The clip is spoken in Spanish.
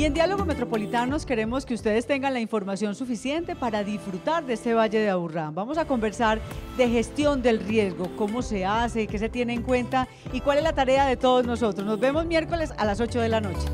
Y en Diálogo Metropolitanos queremos que ustedes tengan la información suficiente para disfrutar de este Valle de Aburrá. Vamos a conversar de gestión del riesgo, cómo se hace, qué se tiene en cuenta y cuál es la tarea de todos nosotros. Nos vemos miércoles a las 8 de la noche.